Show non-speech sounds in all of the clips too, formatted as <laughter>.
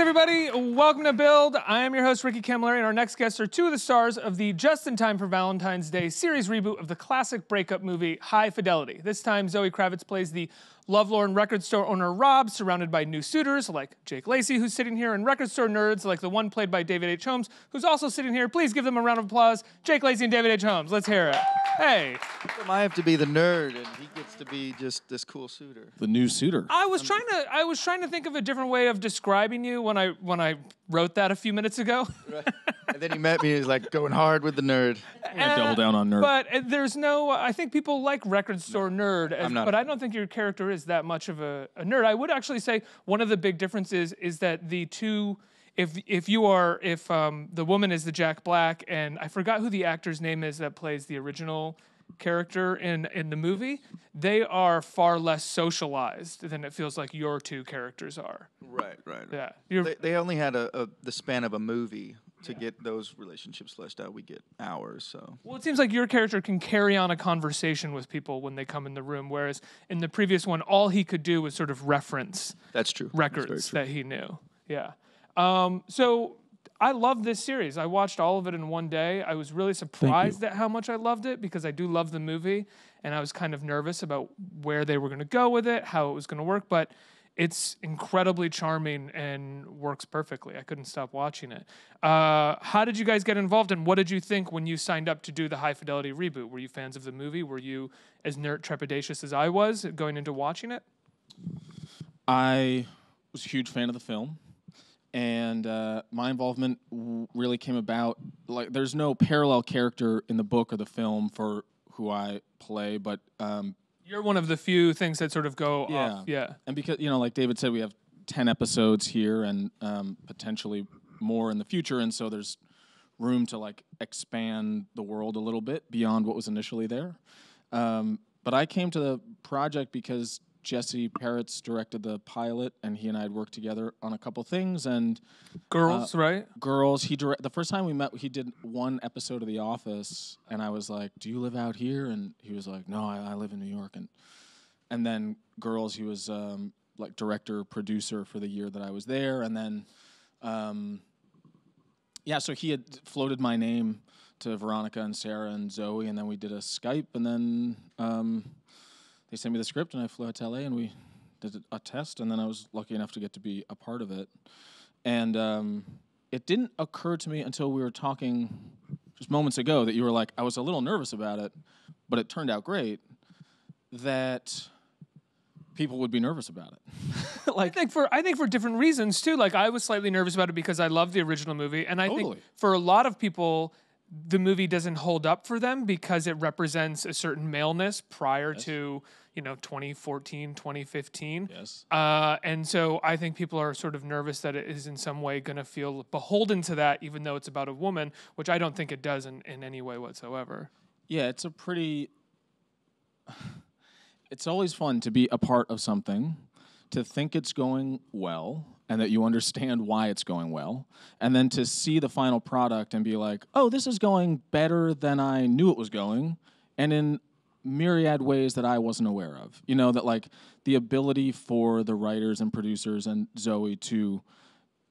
everybody. Welcome to Build. I am your host, Ricky Camilleri, and our next guests are two of the stars of the Just in Time for Valentine's Day series reboot of the classic breakup movie High Fidelity. This time, Zoe Kravitz plays the lovelorn record store owner Rob, surrounded by new suitors like Jake Lacy, who's sitting here, and record store nerds like the one played by David H. Holmes, who's also sitting here. Please give them a round of applause. Jake Lacy and David H. Holmes. Let's hear it. Hey. I have to be the nerd, and he gets to be just this cool suitor. The new suitor. I was trying to I was trying to think of a different way of describing you when I when I wrote that a few minutes ago. <laughs> And then he met me, he's like going hard with the nerd. gonna double down on nerd. But uh, there's no. I think people like record store nerd, as, I'm not. but I don't think your character is that much of a, a nerd. I would actually say one of the big differences is that the two. If if you are if um, the woman is the Jack Black and I forgot who the actor's name is that plays the original character in in the movie, they are far less socialized than it feels like your two characters are. Right, right. Yeah, They, they only had a, a the span of a movie to get those relationships fleshed out. We get hours, so. Well, it seems like your character can carry on a conversation with people when they come in the room, whereas in the previous one, all he could do was sort of reference That's true. That's records true. that he knew. Yeah. Um, so I love this series. I watched all of it in one day. I was really surprised at how much I loved it because I do love the movie, and I was kind of nervous about where they were going to go with it, how it was going to work, but. It's incredibly charming and works perfectly. I couldn't stop watching it. Uh, how did you guys get involved, and what did you think when you signed up to do the High Fidelity reboot? Were you fans of the movie? Were you as nerd trepidatious as I was going into watching it? I was a huge fan of the film, and uh, my involvement w- really came about. Like, there's no parallel character in the book or the film for who I play, but um, You're one of the few things that sort of go Yeah. off. Yeah. and because you know, like David said, we have ten episodes here, and um, potentially more in the future, and so there's room to like expand the world a little bit beyond what was initially there. Um, but I came to the project because Jesse Peretz directed the pilot, and he and I had worked together on a couple things. And Girls, right? girls, he direct the first time we met, he did one episode of The Office, and I was like, "Do you live out here?" And he was like, "No, I, I live in New York." And and then girls, he was um, like director producer for the year that I was there, and then. Um, yeah, so he had floated my name to Veronica and Sarah and Zoe, and then we did a Skype, and then um, they sent me the script, and I flew out to LA, and we did a test, and then I was lucky enough to get to be a part of it. And um, it didn't occur to me until we were talking just moments ago that you were like, I was a little nervous about it, but it turned out great. That people would be nervous about it. <laughs> I think for I think for different reasons too. Like I was slightly nervous about it because I love the original movie, and I Totally. think for a lot of people, the movie doesn't hold up for them because it represents a certain maleness prior to you know 2014, 2015. yes. Uh, and so I think people are sort of nervous that it is in some way going to feel beholden to that, even though it's about a woman, which I don't think it does in, in any way whatsoever. Yeah, it's a pretty. <sighs> It's always fun to be a part of something, to think it's going well, and that you understand why it's going well, and then to see the final product and be like, oh, this is going better than I knew it was going, and in myriad ways that I wasn't aware of. You know, that like the ability for the writers and producers and Zoe to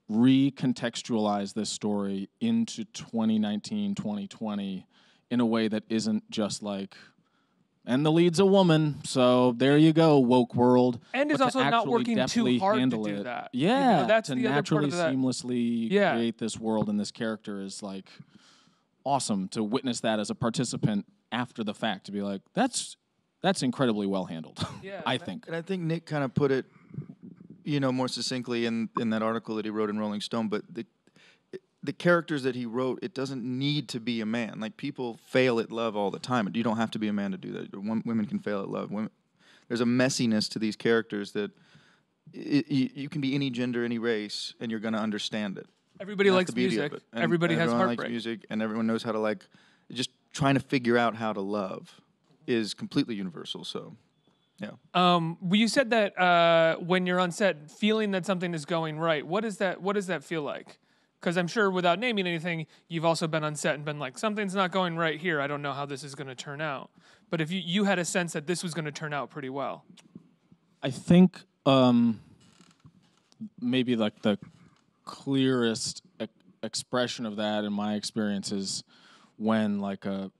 recontextualize this story into 2019, 2020 in a way that isn't just like, and the lead's a woman, so there you go, woke world. And it's also not working too hard to handle do it. that. You know, Yeah, that's to the other part naturally, of that. seamlessly Yeah. create this world and this character is like awesome to witness that as a participant after the fact to be like, that's that's incredibly well handled. <laughs> Yeah, I and I- think. And I think Nick kind of put it, you know, more succinctly in, in that article that he wrote in Rolling Stone. But the the characters that he wrote, it doesn't need to be a man. Like people fail at love all the time. You don't have to be a man to do that. Women can fail at love. Women, there's a messiness to these characters that i i you can be any gender, any race, and you're going to understand it. Everybody likes music. And Everybody has everyone heartbreak. likes music, and everyone knows how to like. Just trying to figure out how to love is completely universal. So, yeah. Um, well, you said that uh, when you're on set, feeling that something is going right. What is that? What does that feel like? Because I'm sure, without naming anything, you've also been on set and been like, something's not going right here. I don't know how this is going to turn out. But if you you had a sense that this was going to turn out pretty well, I think um, maybe like the clearest e- expression of that in my experience is when like a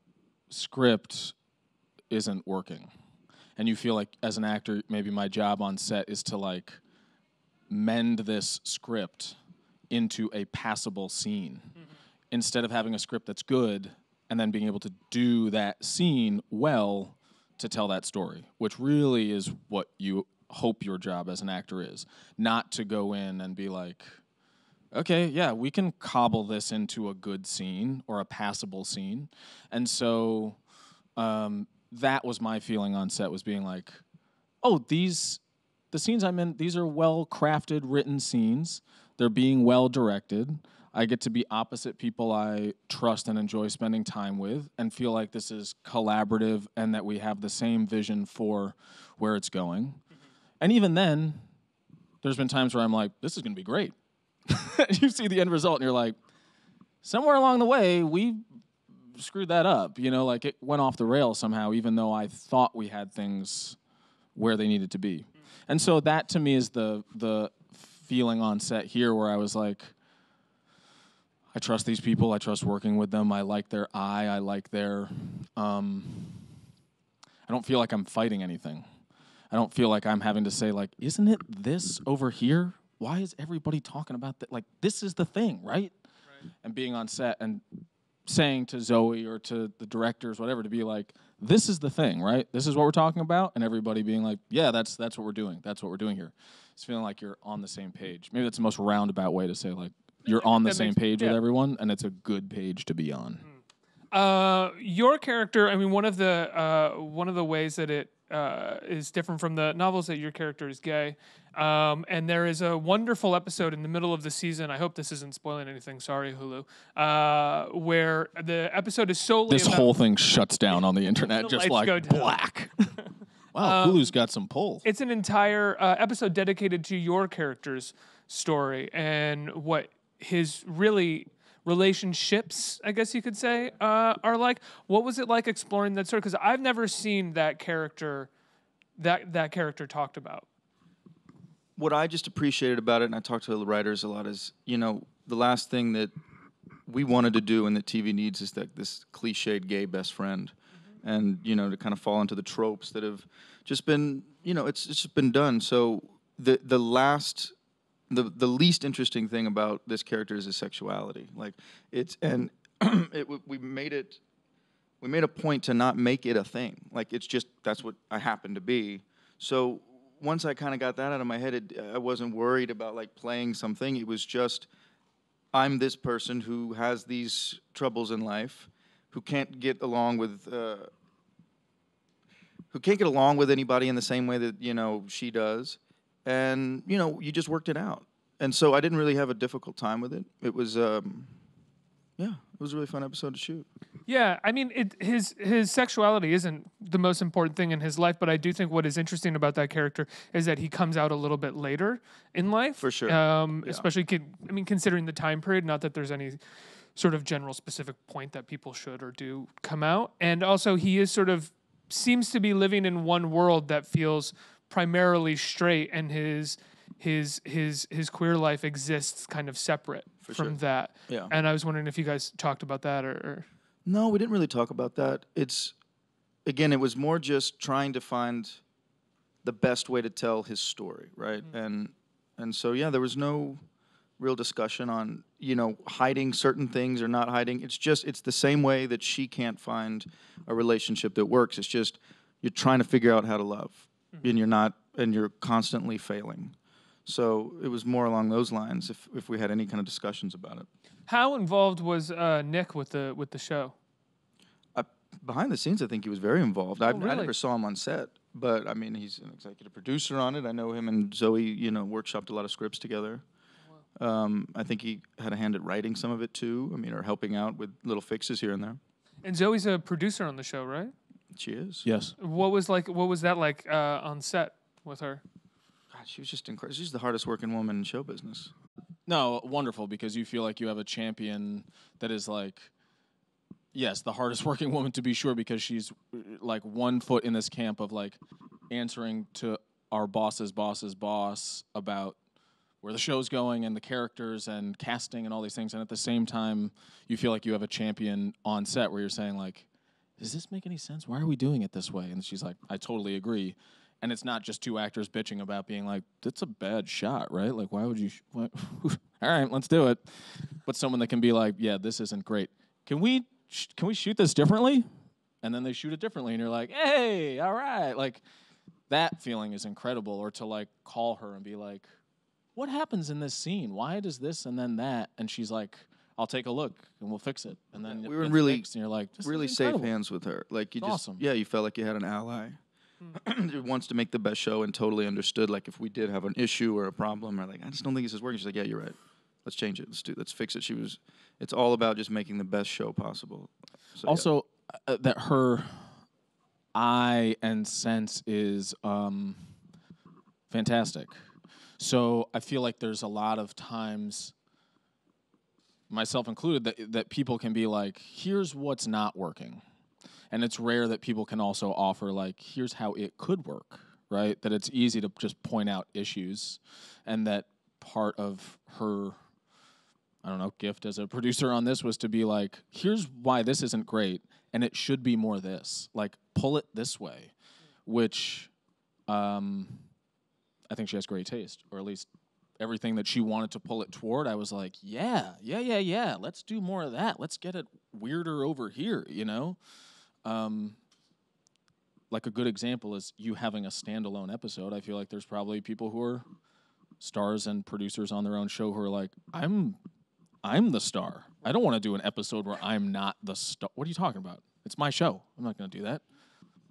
script isn't working and you feel like as an actor maybe my job on set is to like mend this script into a passable scene instead of having a script that's good and then being able to do that scene well to tell that story, which really is what you hope your job as an actor is. Not to go in and be like, okay, yeah, we can cobble this into a good scene or a passable scene. And so um, that was my feeling on set was being like, oh, these the scenes I'm in, these are well crafted, written scenes. They're being well directed. I get to be opposite people I trust and enjoy spending time with and feel like this is collaborative and that we have the same vision for where it's going. And even then, there's been times where I'm like, this is going to be great. <laughs> you see the end result and you're like, somewhere along the way, we screwed that up. You know, like it went off the rails somehow, even though I thought we had things where they needed to be. And so that to me is the the feeling on set here where I was like, I trust these people. I trust working with them. I like their eye. I like their. Um, I don't feel like I'm fighting anything. I don't feel like I'm having to say like, isn't it this over here? Why is everybody talking about that? Like, this is the thing, right? And being on set and saying to Zoe or to the directors, whatever, to be like, this is the thing, right? This is what we're talking about, and everybody being like, yeah, that's that's what we're doing. That's what we're doing here. It's feeling like you're on the same page. Maybe that's the most roundabout way to say like you're on the That same makes- page with everyone, and it's a good page to be on. Uh, your character. I mean, one of the uh, one of the ways that it uh, is different from the novels that your character is gay. Um, and there is a wonderful episode in the middle of the season. I hope this isn't spoiling anything. Sorry, Hulu. Uh, where the episode is solely This about, whole thing shuts down on the internet, The just lights go like down. black. <laughs> wow, Hulu's got some pull. it's an entire uh, episode dedicated to your character's story and what his really relationships, I guess you could say, uh, are like. What was it like exploring that story? Because I've never seen that character, that that character talked about. what I just appreciated about it, and I talked to the writers a lot, is you know the last thing that we wanted to do and that TV needs is that this cliched gay best friend, and you know to kind of fall into the tropes that have just been you know it's it's just been done. So the the last the the least interesting thing about this character is his sexuality. Like it's and <clears throat> it we made it we made a point to not make it a thing. Like it's just that's what I happen to be. So once I kind of got that out of my head, it, I wasn't worried about like playing something. It was just I'm this person who has these troubles in life, who can't get along with. Uh, who can't get along with anybody in the same way that you know she does, and you know you just worked it out, and so I didn't really have a difficult time with it. It was, um, yeah, it was a really fun episode to shoot. Yeah, I mean, it, his his sexuality isn't the most important thing in his life, but I do think what is interesting about that character is that he comes out a little bit later in life. For sure. Um, Especially, I mean, considering the time period. Not that there's any sort of general specific point that people should or do come out, and also he is sort of seems to be living in one world that feels primarily straight, and his his his his queer life exists kind of separate from sure. that. Yeah. And I was wondering if you guys talked about that or. or No, we didn't really talk about that. It's again, it was more just trying to find the best way to tell his story, right? Mm. And and so yeah, there was no real discussion on, you know, hiding certain things or not hiding. It's just it's the same way that she can't find a relationship that works. It's just you're trying to figure out how to love. And you're not and you're constantly failing. So it was more along those lines if if we had any kind of discussions about it. How involved was uh, Nick with the with the show? Uh, behind the scenes, I think he was very involved. I, I really? never saw him on set, but I mean, he's an executive producer on it. I know him and Zoe, you know, workshopped a lot of scripts together. Um, I think he had a hand at writing some of it too. I mean, or helping out with little fixes here and there. And Zoe's a producer on the show, right? She is. Yes. What was like? What was that like uh, on set with her? God, she was just incredible. She's the hardest working woman in show business. No, wonderful because you feel like you have a champion that is like, yes, the hardest <laughs> working woman to be sure because she's like one foot in this camp of like answering to our boss's boss's boss about where the show's going and the characters and casting and all these things, and at the same time, you feel like you have a champion on set where you're saying like, "Does this make any sense? Why are we doing it this way?" And she's like, "I totally agree." And it's not just two actors bitching about being like, "That's a bad shot, right? Like, why would you? Sh- <laughs> all right, let's do it." But someone that can be like, "Yeah, this isn't great. Can we? Sh- can we shoot this differently?" And then they shoot it differently, and you're like, "Hey, all right!" Like that feeling is incredible. Or to like call her and be like, "What happens in this scene? Why does this and then that?" And she's like, "I'll take a look and we'll fix it." And then we it were in really- fixed, and you're like, really safe hands with her. Like you It's just awesome. yeah, you felt like you had an ally <clears throat> who wants to make the best show and totally understood. Like if we did have an issue or a problem, or like I just don't think this is working. She's like, yeah, you're right. Let's change it. Let's do. Let's fix it. She was. It's all about just making the best show possible. So, yeah. Also, uh, that her eye and sense is um, fantastic. So I feel like there's a lot of times, myself included, that that people can be like, "Here's what's not working," and it's rare that people can also offer like, "Here's how it could work." Right? That it's easy to just point out issues, and that part of her I don't know, gift as a producer on this was to be like, here's why this isn't great, and it should be more this. Like, pull it this way, which um, I think she has great taste, or at least everything that she wanted to pull it toward. I was like, yeah, yeah, yeah, yeah. Let's do more of that. Let's get it weirder over here, you know? Um, like a good example is you having a standalone episode. I feel like there's probably people who are stars and producers on their own show who are like, I'm I'm the star. I don't want to do an episode where I'm not the star. What are you talking about? It's my show. I'm not going to do that.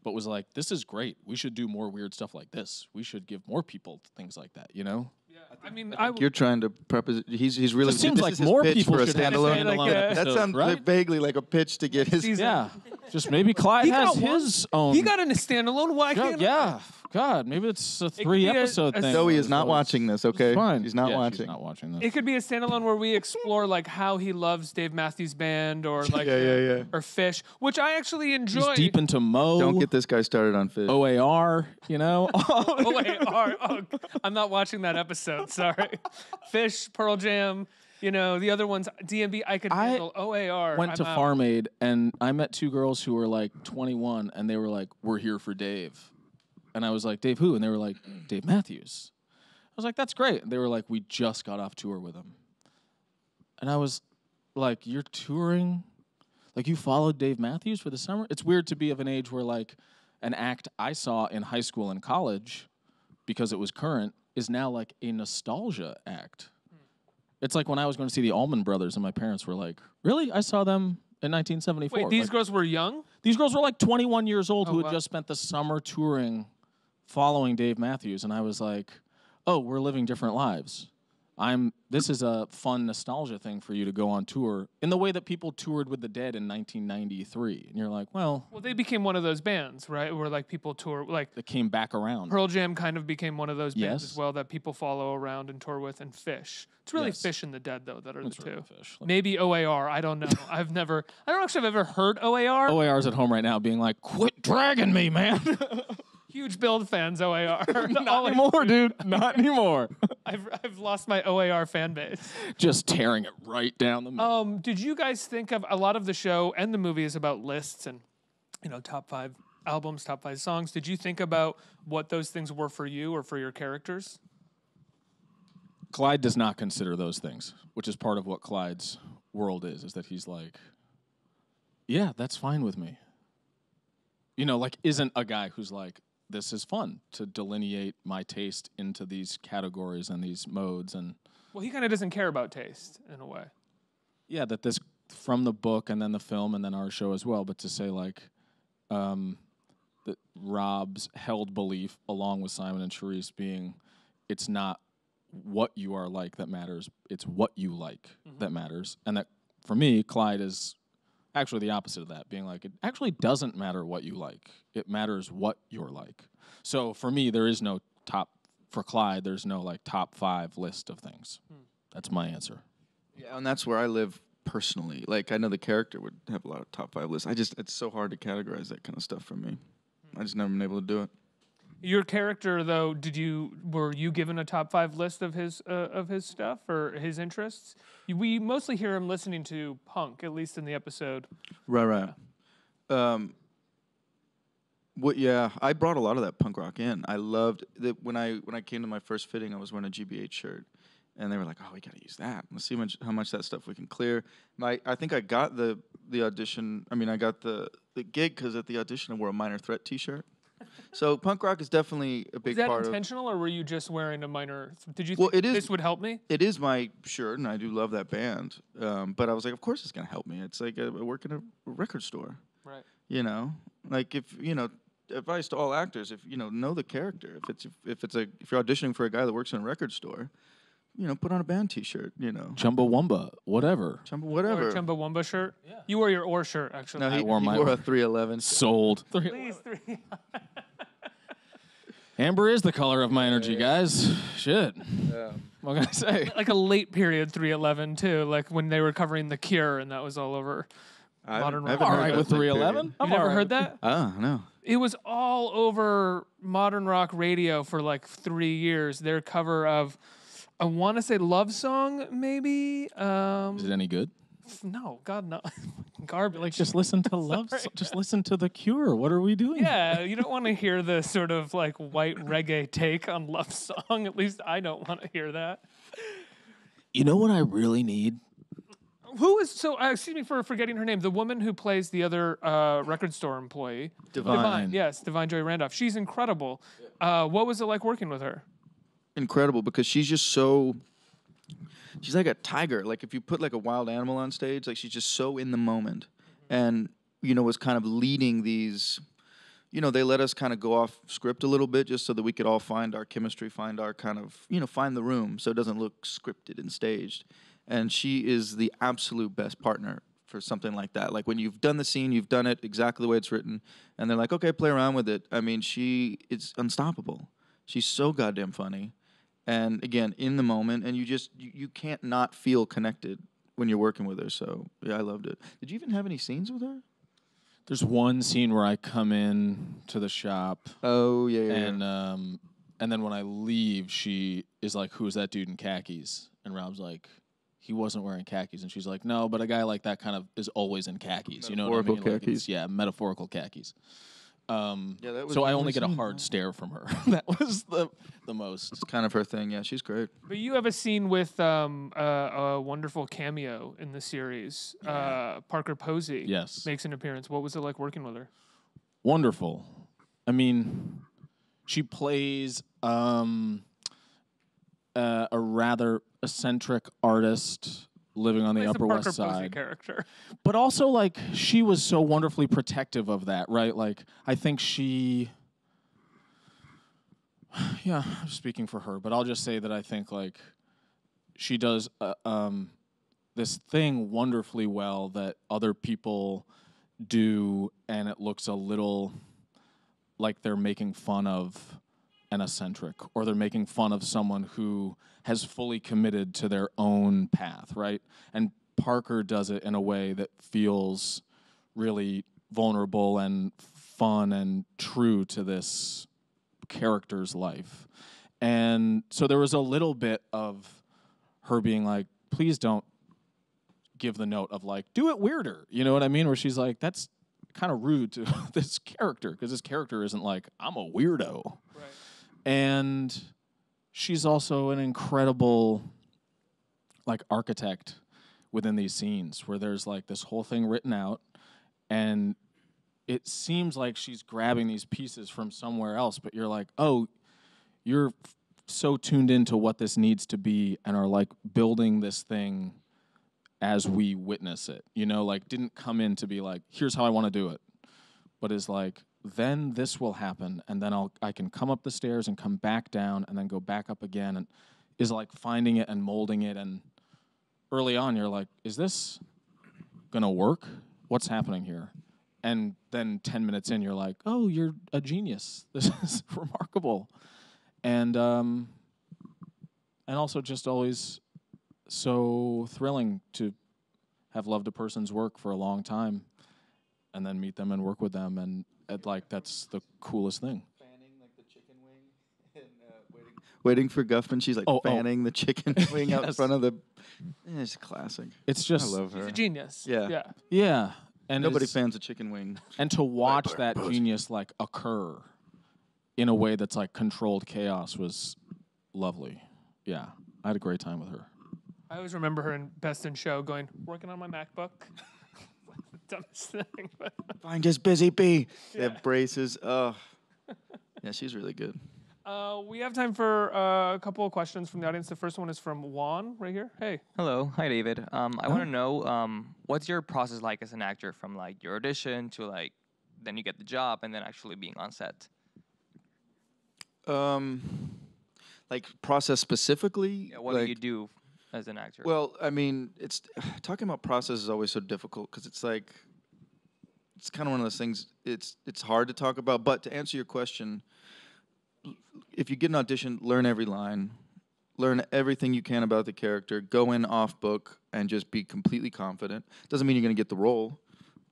But was like, this is great. We should do more weird stuff like this. We should give more people things like that, you know? Yeah, I mean, I, You're trying to prepos He's he's really. It seems like is more people for a should have standalone. Like, standalone that sounds right? vaguely like a pitch to get his. Yeah. Just maybe Clyde He has got one- his own. he got in a standalone. Why yeah, can't I? Yeah. God, maybe it's a three be a- episode a- thing. Zoe is not watching this. Okay, Fine. He's not Yeah, watching. She's not watching this. It could be a standalone where we explore like how he loves Dave Matthews Band or <laughs> like Yeah, yeah, yeah. or Phish, which I actually enjoy. He's deep into Mo. Don't get this guy started on Phish. OAR, you know? oh wait, are- oh, I'm not watching that episode. Sorry, Phish, Pearl Jam. You know the other ones, DMB. I could I handle OAR. went I'm to out. Farm Aid and I met two girls who were like 21 and they were like, "We're here for Dave," and I was like, "Dave who?" And they were like, "Dave Matthews." I was like, "That's great." And they were like, "We just got off tour with him," and I was like, "You're touring." Like you followed Dave Matthews for the summer? It's weird to be of an age where like an act I saw in high school and college because it was current is now like a nostalgia act. It's like when I was going to see the Allman Brothers and my parents were like, "Really? I saw them in 1974." Wait, these Like, girls were young. these girls were like 21 years old Oh, who had wow. just spent the summer touring following Dave Matthews and I was like, "Oh, we're living different lives." I'm this is a fun nostalgia thing for you to go on tour in the way that people toured with the Dead in 1993. And you're like, "Well, Well, they became one of those bands, right? Where like people tour, like it came back around." Pearl Jam kind of became one of those bands Yes. as well that people follow around and tour with, and Phish. It's really Yes. Phish and the Dead though that are That's the two. Phish. Maybe OAR. I don't know. <laughs> I've never. I don't actually have ever heard OAR. OAR's at home right now being like, "Quit dragging me, man." <laughs> Huge build fans. OAR. <laughs> Not anymore, dude. Not anymore. <laughs> I've I've lost my OAR fan base. Just tearing it right down the middle. Um, did you guys think of a lot of the show and the movie is about lists and you know top five albums, top five songs? Did you think about what those things were for you or for your characters? Clyde does not consider those things, which is part of what Clyde's world is, is that he's like, yeah, that's fine with me. You know, like, isn't a guy who's like, this is fun to delineate my taste into these categories and these modes. And Well, he kind of doesn't care about taste in a way. yeah, that this from the book and then the film and then our show as well, but to say, like, um, that Rob's held belief, along with Simon and Charisse, being it's not what you are like that matters, it's what you like that matters. And that for me, Clyde is actually the opposite of that, being like, it actually doesn't matter what you like, it matters what you're like. So for me, there is no top, for Clyde, there's no like top five list of things. Hmm. That's my answer. Yeah, and that's where I live personally. Like I know the character would have a lot of top five lists. I just it's so hard to categorize that kind of stuff for me. Hmm. I just never been able to do it. Your character, though, did you were you given a top five list of his uh, of his stuff or his interests? We mostly hear him listening to punk, at least in the episode. Right, right. Um, what? Yeah, I brought a lot of that punk rock in. I loved that when I when I came to my first fitting, I was wearing a GBH shirt, and they were like, "Oh, we gotta use that. Let's see much how much that stuff we can clear." My I think I got the the audition. I mean, I got the the gig because at the audition I wore a Minor Threat T-shirt. So punk rock is definitely a big Is that part of. intentional, or were you just wearing a minor? Did you Well, think it is- this would help me? it is my shirt, and I do love that band. Um, but I was like, of course it's gonna help me. It's like I I work in a record store. Right. You know, like if you know, advice to all actors: if you know, know the character. If it's if it's a if you're auditioning for a guy that works in a record store, you know, put on a band T-shirt. You know, Chumbawamba, whatever. Chumba, Or whatever. Chumba Chumbawamba shirt? Yeah. You wore your or shirt, actually. no, he, I wore he my- wore a 311. Sold. Please, three. <laughs> Amber is the color of my energy, guys. Shit. Yeah. What can I say? <laughs> like a late period 311 too, like when they were covering The Cure and that was all over. I Modern haven't- I rock. haven't All heard right that ah, with thing, period. 311. You I'm never all right heard that? Oh no. It was all over modern rock radio for like three years. Their cover of, I want to say love song, maybe. Um, Is it any good? no, God no, <laughs> garbage. Like just listen to <laughs> love. Sorry. Just listen to the Cure. What are we doing? yeah, you don't want to hear the sort of like white reggae take on love song. <laughs> At least I don't want to hear that. You know what I really need? Who is so? Uh, excuse me for forgetting her name. The woman who plays the other uh, record store employee, Da'Vine. Da'Vine. Yes, Da'Vine Joy Randolph. She's incredible. Uh, what was it like working with her? Incredible because she's just so she's like a tiger. Like if you put like a wild animal on stage like she's just so in the moment and you know was kind of leading these you know they let us kind of go off script a little bit just so that we could all find our chemistry find our kind of you know find the room so it doesn't look scripted and staged. And she is the absolute best partner for something like that. Like when you've done the scene you've done it exactly the way it's written and they're like okay play around with it. I mean she is unstoppable. She's so goddamn funny and again in the moment and you just you, you can't not feel connected when you're working with her so yeah i loved it did you even have any scenes with her There's one scene where I come in to the shop oh yeah, yeah, yeah. and um and then when I leave, she is like, "Who's that dude in khakis?" And Rob's like, "He wasn't wearing khakis." And she's like, "No, but a guy like that kind of is always in khakis. You know what I mean? Like, khakis. yeah, metaphorical khakis." Um, Yeah, that was so I only only get a hard stare from her. <laughs> that was the the most. it's kind of her thing yeah she's great But you have a scene with um, uh, a wonderful cameo in the series. Uh, Parker Posey Yes. makes an appearance. What was it like working with her? wonderful. I mean, she plays um, uh, a rather eccentric artist living on the Upper West Posey Side, character. but also like she was so wonderfully protective of that, right? Like I think she. <sighs> Yeah, I'm speaking for her, but I'll just say that I think like she does uh, um, this thing wonderfully well that other people do, and it looks a little like they're making fun of an eccentric or they're making fun of someone who has fully committed to their own path, right? And Parker does it in a way that feels really vulnerable and fun and true to this character's life. And so there was a little bit of her being like, please don't give the note of like, do it weirder. You know what I mean? Where she's like, that's kind of rude to <laughs> this character because this character isn't like, I'm a weirdo. And she's also an incredible like architect within these scenes where there's like this whole thing written out and it seems like she's grabbing these pieces from somewhere else but you're like oh you're f- so tuned into what this needs to be and are like building this thing as we witness it. You know like didn't come in to be like here's how i want to do it. But is like then this will happen and then I'll I can come up the stairs and come back down and then go back up again and is like finding it and molding it and early on you're like is this going to work? What's happening here? And then 10 minutes in you're like oh you're a genius. <laughs> This is remarkable. And um and also just always so thrilling to have loved a person's work for a long time and then meet them and work with them and it, like that's the coolest thing fanning like the chicken wing <laughs> and waiting waiting for Guffman. She's like Oh, oh. fanning the chicken <laughs> wing out in front of the. Eh, It's classic. It's just I love He's her. a genius. Yeah. Yeah. yeah, and Nobody fans a chicken wing. and to watch that genius like occur in a way that's like controlled chaos was lovely. Yeah, I had a great time with her. I always remember her in Best in Show going, working on my MacBook. The dumbest thing. But <laughs> Find just busy bee. They have braces. Oh, yeah, she's really good. uh, we have time for uh, a couple of questions from the audience. The first one is from Juan, right here. Hey. Hello, hi David. Um, I want to know um, what's your process like as an actor from like your audition to like then you get the job and then actually being on set. Um, like process specifically. Yeah, what like, do you do as an actor? Well, I mean, it's <sighs> talking about process is always so difficult because it's like it's kind of one of those things. It's it's hard to talk about. But to answer your question, if you get an audition, learn every line, learn everything you can about the character. Go in off book and just be completely confident. Doesn't mean you're going to get the role.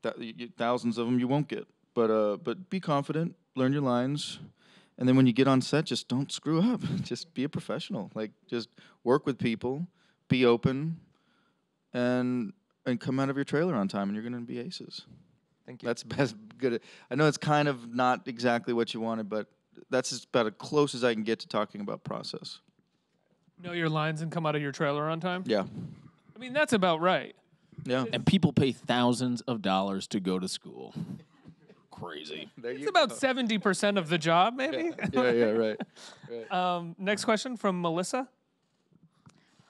That you, thousands of them you won't get. But uh, but be confident. Learn your lines. And then when you get on set, just don't screw up. <laughs> just be a professional. Like just work with people, be open, and and come out of your trailer on time, and you're gonna be aces. Thank you. That's <laughs> best good. I know it's kind of not exactly what you wanted, but that's about as close as I can get to talking about process. Know your lines and come out of your trailer on time? Yeah, I mean, that's about right. yeah. And people pay thousands of dollars to go to school. <laughs> Crazy. There It's about 70% of the job, maybe. yeah, yeah, right. <laughs> Um, next question from Melissa.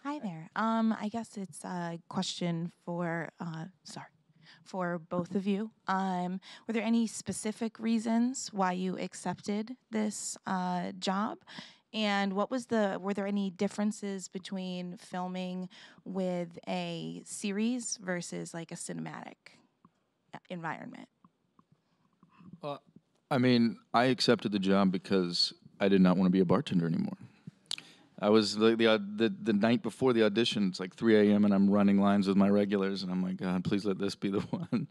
Hi there. Um, I guess it's a question for, uh, sorry, for both of you. Um, were there any specific reasons why you accepted this uh, job? And what was the, were there any differences between filming with a series versus like a cinematic uh, environment? I mean, I accepted the job because I did not want to be a bartender anymore. I was the the, the the night before the audition. It's like 3 a.m. and I'm running lines with my regulars, and I'm like, God, please let this be the <laughs> one.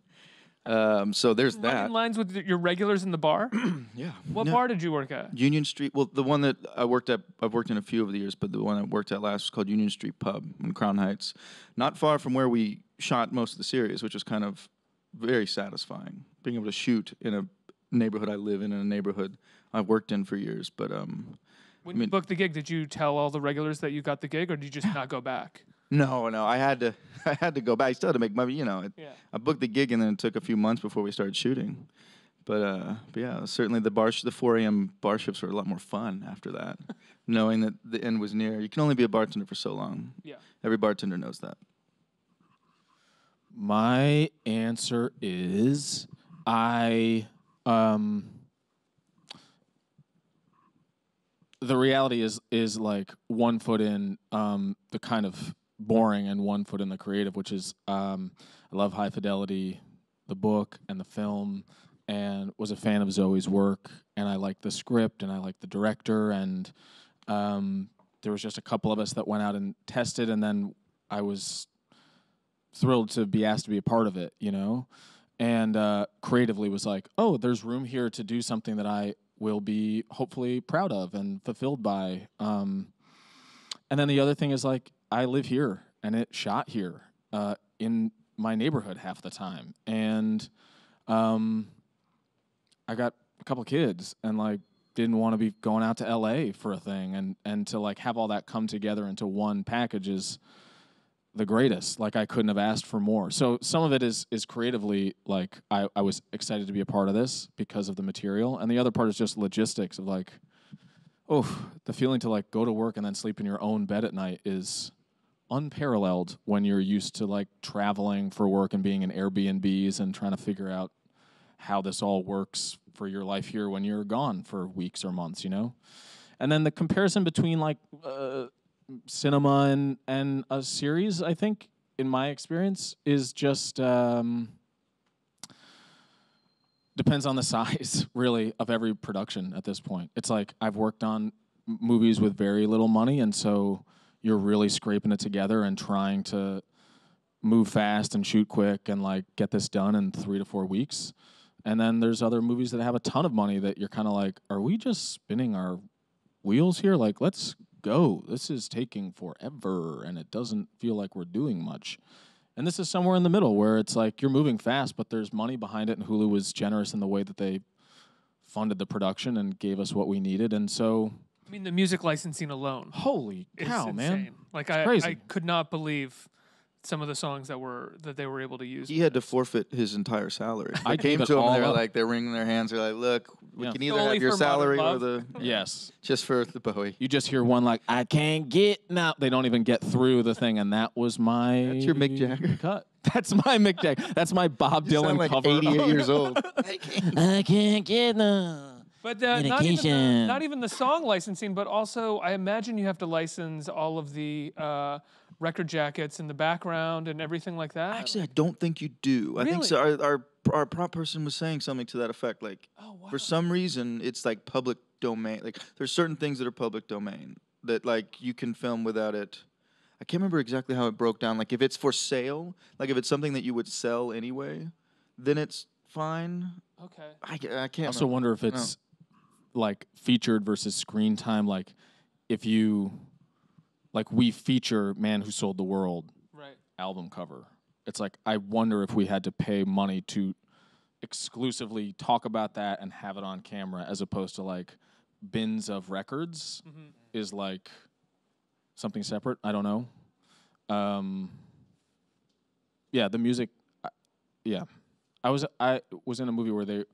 Um, so there's that. Lines with your regulars in the bar. <clears throat> Yeah. What No. bar did you work at? Union Street. Well, the one that I worked at, I've worked in a few over the years, but the one I worked at last was called Union Street Pub in Crown Heights, not far from where we shot most of the series, which was kind of very satisfying. Being able to shoot in a neighborhood I live in, in a neighborhood I've worked in for years. But um, When I you booked the gig, did you tell all the regulars that you got the gig, or did you just not go back? <sighs> no, no, I had to, <laughs> I had to go back. I still had to make money. You know, it, Yeah. I booked the gig, and then it took a few months before we started shooting. But, uh, but yeah, certainly the bar, sh- the 4 a.m. bar shifts were a lot more fun after that, <laughs> knowing that the end was near. You can only be a bartender for so long. Yeah. Every bartender knows that. My answer is I um the reality is is like one foot in um the kind of boring and one foot in the creative, which is um I love High Fidelity, the book and the film, and was a fan of Zoe's work and I liked the script and I liked the director and um there was just a couple of us that went out and tested and then I was thrilled to be asked to be a part of it, you know, and uh, creatively was like, oh, there's room here to do something that I will be hopefully proud of and fulfilled by. Um, and then the other thing is like, I live here and it shot here uh, in my neighborhood half the time, and um, I got a couple kids and like didn't want to be going out to LA for a thing and and to like have all that come together into one package is the greatest. Like I couldn't have asked for more. So some of it is is creatively like I, I was excited to be a part of this because of the material. And the other part is just logistics of like oh, the feeling to like go to work and then sleep in your own bed at night is unparalleled when you're used to like traveling for work and being in Airbnbs and trying to figure out how this all works for your life here when you're gone for weeks or months, you know? And then the comparison between like uh, cinema and and a series, I think, in my experience, is just um, depends on the <laughs> size, really, of every production at this point. It's like I've worked on movies with very little money, and so you're really scraping it together and trying to move fast and shoot quick and like get this done in three to four weeks. And then there's other movies that have a ton of money that you're kind of like, are we just spinning our wheels here? Like, let's go. This is taking forever, and it doesn't feel like we're doing much. And this is somewhere in the middle where it's like you're moving fast, but there's money behind it, and Hulu was generous in the way that they funded the production and gave us what we needed. And so, I mean, the music licensing alone holy cow, man! Like I, crazy. I could not believe some of the songs that were that they were able to use. He had to forfeit his entire salary. I I came to him they were up. like, they're wringing their hands. They're like, look, we Yeah. can either Only have your salary or the <laughs> Yes, just for the Bowie. you just hear one like, "I can't get now." They don't even get through the thing, and that was my. That's your Mick Jagger? <laughs> cut. That's my Mick Jagger. That's my Bob You Dylan sound like cover. 88 <laughs> years old. I can't get no. But uh, not, even the, not even the song licensing, but also I imagine you have to license all of the uh, record jackets in the background and everything like that. Actually, I don't think you do. I think so. Our, our our prop person was saying something to that effect. Like, oh wow. for some reason, it's like public domain. Like, there's certain things that are public domain that like you can film without it. I can't remember exactly how it broke down. Like, if it's for sale, like if it's something that you would sell anyway, then it's fine. okay. I, I can't. I also remember. wonder if it's like featured versus screen time. Like if you, like we feature "Man Who Sold the World" Right. album cover. It's like I wonder if we had to pay money to exclusively talk about that and have it on camera, as opposed to like bins of records Mm-hmm. is like something separate. I don't know. Um, yeah, the music. I- Yeah, I was I was in a movie where they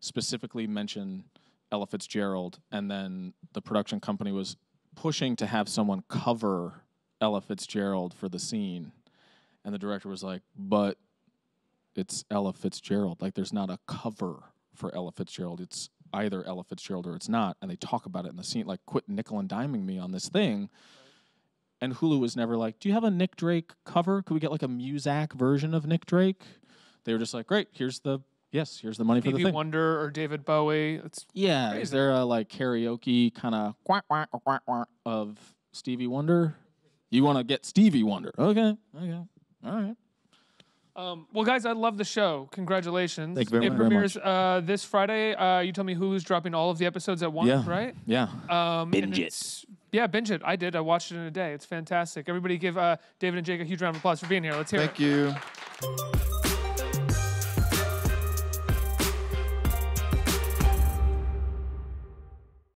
specifically mentioned Ella Fitzgerald, and then the production company was pushing to have someone cover Ella Fitzgerald for the scene, and the director was like, "But it's Ella Fitzgerald. Like, there's not a cover for Ella Fitzgerald. It's either Ella Fitzgerald or it's not." And they talk about it in the scene, like, "Quit nickel and diming me on this thing." And Hulu was never like, "Do you have a Nick Drake cover? Could we get like a Muzak version of Nick Drake?" They were just like, "Great, here's the yes, here's the money for the Stevie thing." Wonder or David Bowie. It's Yeah, Crazy. is there a like karaoke kind of quack quack quack quack of Stevie Wonder? You want to get Stevie Wonder? Okay, okay, all right. Um, well, guys, I love the show. Congratulations. Thank you very it much. Very premieres uh, this Friday. Uh, you told me Hulu's dropping all of the episodes at once, Yeah. right? Yeah, Um, and Binge it. it's- Yeah, binge it. I did. I watched it in a day. It's fantastic. Everybody give uh, David and Jake a huge round of applause for being here. Let's hear it. Thank you.